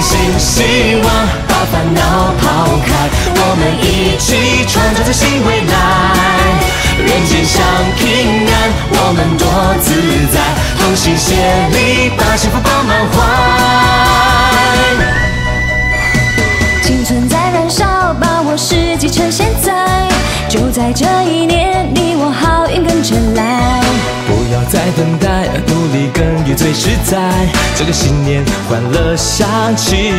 新希望，把烦恼抛开，我们一起创造着新未来。人间享平安，我们多自在，同心协力，把幸福放满怀。青春在燃烧，把握时机趁现在，就在这一年，你我好运跟着来。不要再等待，努力耕耘最实在。这个新年，欢乐响起，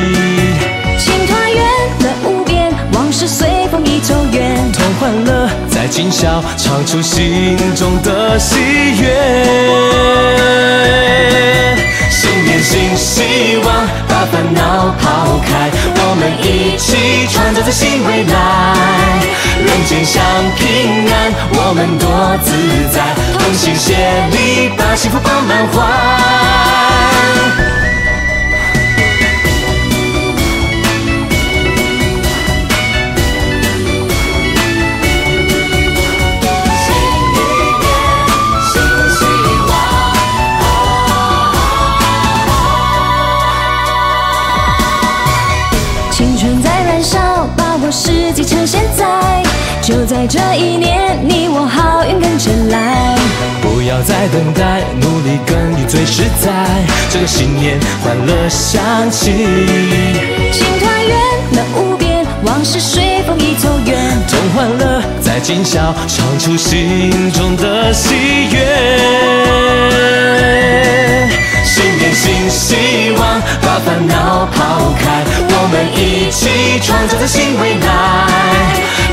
心团圆乐无边，往事随风已走远。同欢乐在今宵，唱出心中的喜悦。新年新希望，把烦恼抛开，我们一起创造着新未来。人间享平安，我们多自在，同心协力，把幸福放满怀。青春在燃烧，把握时机趁现在，就在这一年，你我好运跟着来。不要再等待，努力耕耘最实在。这个新年，欢乐响起，心团圆乐无边，往事随风已走远。同欢乐在今宵，唱出心中的喜创造着新未来。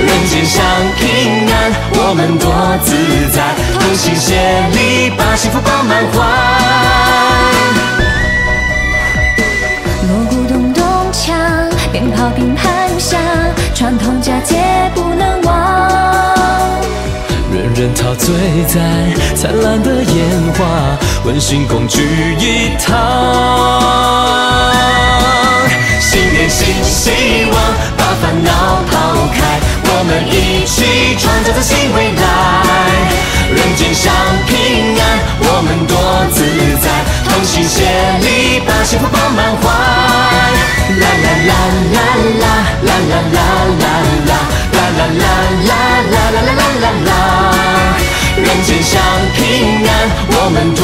人间享平安，我们多自在，同心协力，把幸福放满怀。锣鼓咚咚锵，鞭炮乒乓响，传统佳节不能忘。人人陶醉在灿烂的烟花，温馨共聚一堂。一起创造着新未来。人间享平安，我们多自在，同心协力，把幸福抱满怀。啦啦啦啦啦啦啦啦啦啦啦啦啦啦啦啦啦啦。人间享平安，我们多